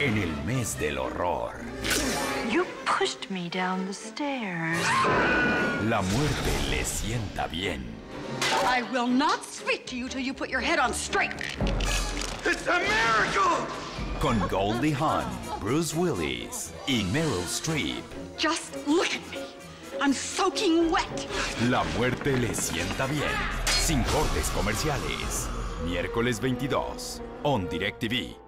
en el mes del horror. You pushed me down the stairs. La muerte le sienta bien. I will not speak to you till you put your head on straight. It's a miracle! Con Goldie Hawn, Bruce Willis y Meryl Streep. Just look at me. I'm soaking wet. La muerte le sienta bien. Sin cortes comerciales. Miércoles 22. On DirecTV.